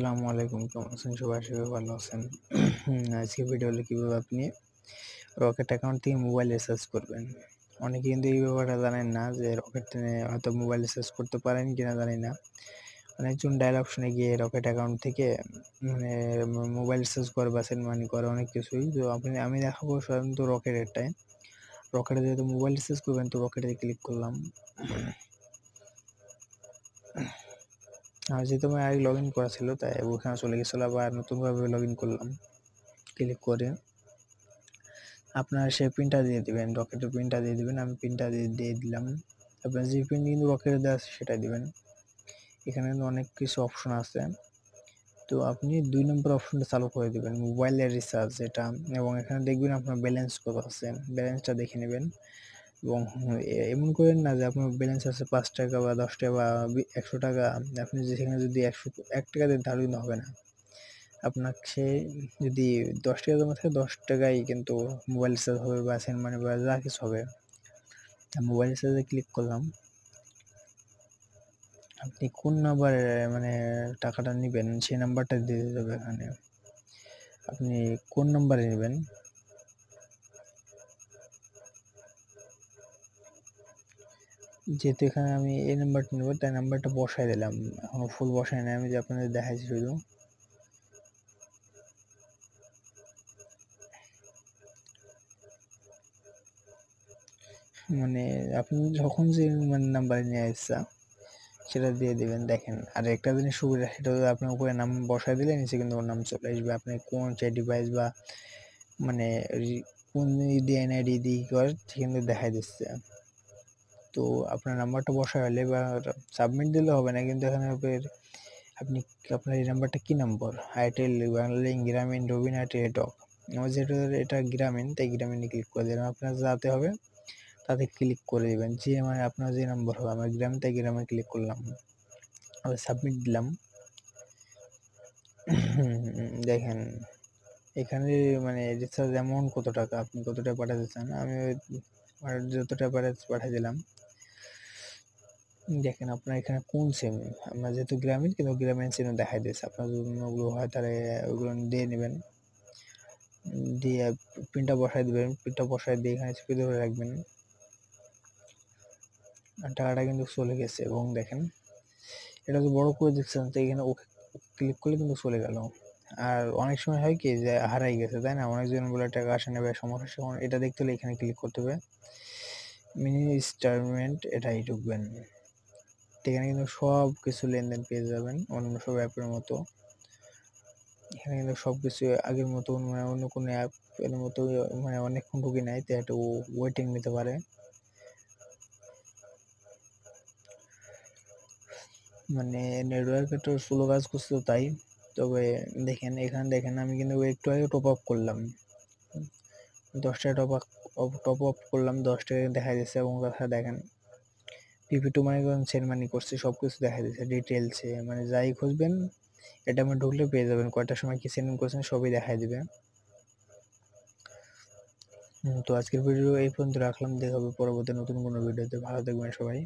আসসালামু আলাইকুম, কেমন আছেন? সবাই করি ভালো আছেন। আজকে ভিডিও হলো কীভাবে আপনি রকেট অ্যাকাউন্ট থেকে মোবাইল রিচার্জ করবেন। অনেকে কিন্তু এই ব্যাপারটা জানেন না যে রকেট হয়তো মোবাইল রিচার্জ করতে পারেন কিনা জানি না। অনেকজন ডায়াল অপশনে গিয়ে রকেট অ্যাকাউন্ট থেকে মানে মোবাইল রিচার্জ করে বা সেন্ড মানি করে, অনেক কিছুই। তো আপনি, আমি দেখাবো সাধারণত রকেটেরটাই রকেটে যেহেতু মোবাইল রিচার্জ করবেন, তো রকেটে ক্লিক করলাম। আর যেহেতু আমার আগে লগ ইন করা ছিল, তাই ওখানে চলে গেছিল, আবার নতুনভাবে লগ ইন করলাম। ক্লিক করে আপনার সে পিনটা দিয়ে দেবেন রকেটের পিনটা দিয়ে দেবেন, আমি পিনটা দিয়ে দিয়ে দিলাম। আপনার যে পিন কিন্তু রকেটে দেওয়া আছে সেটা দিবেন। এখানে অনেক কিছু অপশন আছে। তো আপনি দুই নম্বর অপশনটা চালু করে দেবেন মোবাইলের রিচার্জ এটা এবং এখানে দেখবেন আপনার ব্যালেন্স কত আছে। ব্যালেন্সটা দেখে নেবেন। এবং এমন করেন না যে আপনার ব্যালেন্স আছে পাঁচ টাকা বা দশ টাকা বা একশো টাকা। আপনি যেখানে যদি একশো, এক টাকা দেন তাহলে কিন্তু হবে না। আপনাকে যদি দশ টাকা জমা থাকে, দশ টাকায় কিন্তু মোবাইল রিচার্জ হবে বা সেন্ড মানি বা যা কিছু হবে। মোবাইল রিচার্জে ক্লিক করলাম। আপনি কোন নাম্বারে মানে টাকাটা নেবেন, সেই নাম্বারটা দিয়ে দিতে হবে এখানে। আপনি কোন নাম্বারে নেবেন? যেহেতু এখানে আমি এই নাম্বারটা নেব, তাই নাম্বারটা বসাই দিলাম। এখনও ফুল বসাই নাই, আমি যে আপনাদের দেখাইছি শুধু। মানে আপনি যখন যে মানে নাম্বারে নিয়ে আসছা সেটা দিয়ে দেবেন। দেখেন, আর একটা জিনিস সুবিধা, সেটা হলো আপনার উপরে নাম বসাই দিলে নিচে কিন্তু ওর নাম চলে আসবে। আপনি কোন সে ডিভাইস বা মানে কোন ডিএনআইডি দিয়ে করে কিন্তু দেখাই দিচ্ছে। তো আপনার নাম্বারটা বসা হলে বা সাবমিট দিলে হবে না। কিন্তু এখানে আপনি আপনার এই নাম্বারটা কী নম্বর আইটেল বাংলালিং গ্রামীণ রবিন রবিনা টেলিটক আমার যেটা এটা গ্রামীণ তাই গ্রামীণে ক্লিক করে দেবেন আপনার যাতে হবে, তাতে ক্লিক করে দেবেন। যে মানে আপনার যে নম্বর হবে, আমার গ্রাম তাই গ্রামে ক্লিক করলাম। সাবমিট দিলাম। দেখেন, এখানে মানে রিচার্জ অ্যামাউন্ট কত টাকা? আপনি কত টাকা পাঠাতে চান? আমি যতটা পাঠিয়ে দিলাম। দেখেন আপনার এখানে কোন সিম আমরা যেহেতু গ্রামীণ, কিন্তু গ্রামীণ সিমে দেখাই দিয়েছে। আপনার যদি ওগুলো হয় তাহলে ওগুলো দিয়ে নেবেন। দিয়ে পিনটা বসাই দেবেন। পিনটা বসাই দিয়ে এখানে চেপে ধরে রাখবেন। টাকাটা কিন্তু চলে গেছে এবং দেখেন, এটা তো বড় করে দেখছেন তো এখানে ওকে ক্লিক করলে কিন্তু চলে গেল। আর অনেক সময় হয় কি যে হারাই গেছে, তাই না? অনেকজন বলে টাকা আসে নেবে সমস্যা এটা দেখতে হলে এখানে ক্লিক করতে হবে। মিনি স্টারমেন্ট এটাই ঢুকবেন। এখানে কিন্তু সব কিছু লেনদেন পেয়ে যাবেন অন্য সব অ্যাপের মতো। এখানে কিন্তু সব কিছু আগের মতো মানে অন্য কোনো অ্যাপ এর মতো মানে অনেকক্ষণ ঢুকি নাই তো একটু ওয়েটিং নিতে পারে। মানে নেটওয়ার্ক একটু স্লো কাজ করছে তাই। তবে দেখেন, এখানে দেখেন, আমি কিন্তু একটু আগে টপ আপ করলাম। দশ টাকা টপ আপ টপ আপ করলাম দশ টাকা দেখা যাচ্ছে এবং কথা দেখেন। পিপি টু মানে সেন্ড মানি করছে সব কিছু দেখা দিচ্ছে ডিটেলসে মানে যাই খুঁজবেন, এটা আমার ঢুকলে পেয়ে যাবেন, কয়টার সময় কি সেন্ড করছেন, সবই দেখাই দেবে। তো আজকের ভিডিও এই পর্যন্ত রাখলাম, দেখা হবে পরবর্তী নতুন কোনো ভিডিওতে ভালো থাকবেন সবাই।